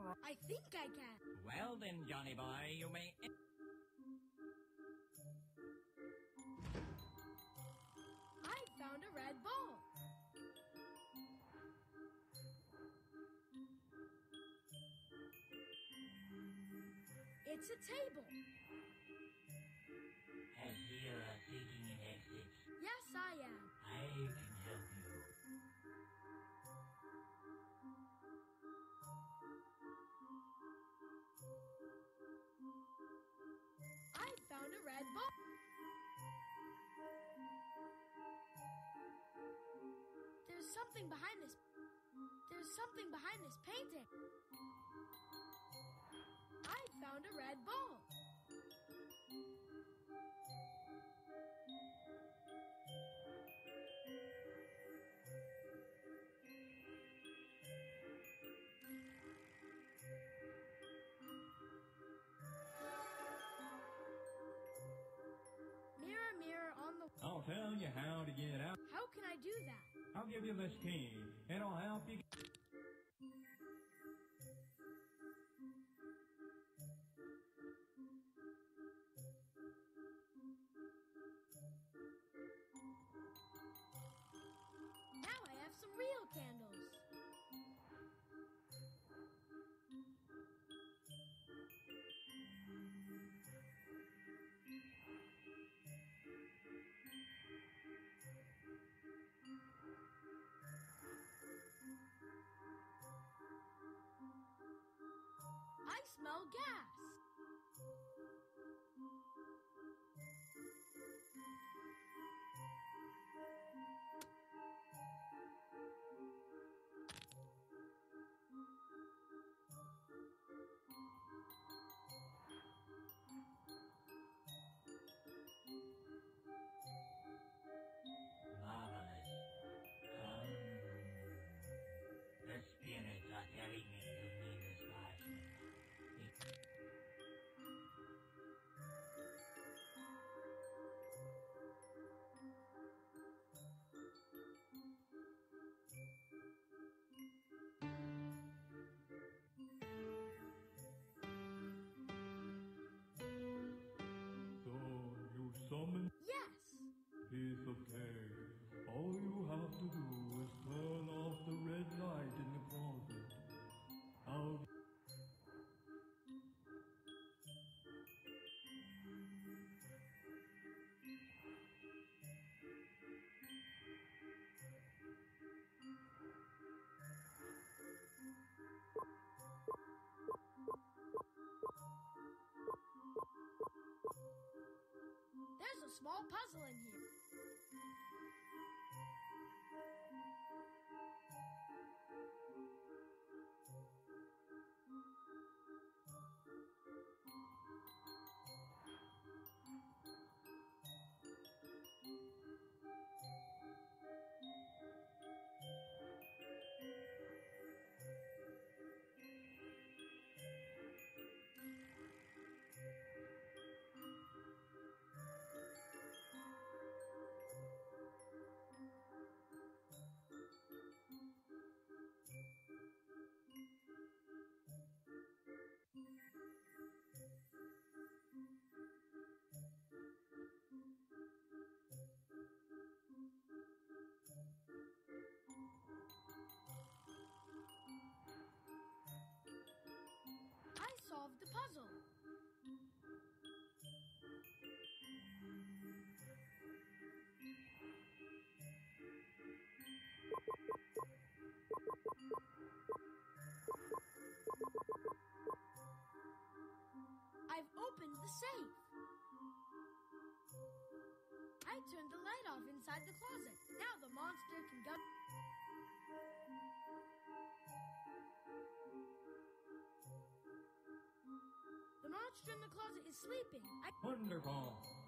I think I can. Well then, Johnny boy, you may. I found a red ball. It's a table. Something behind this. There's something behind this painting. I found a red ball. Mirror, mirror on the. I'll tell you how to get I'll give you this key. It'll help you. Smell Yes. piece of cake. Small puzzle in here. Safe. I turned the light off inside the closet. Now the monster can go. The monster in the closet is sleeping. I wonderful.